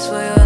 is